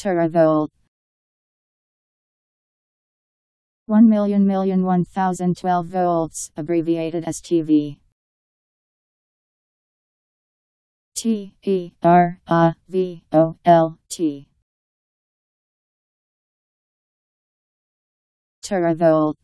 Teravolt 1 million million 1012 volts, abbreviated as TV. T E R A V O L T. Teravolt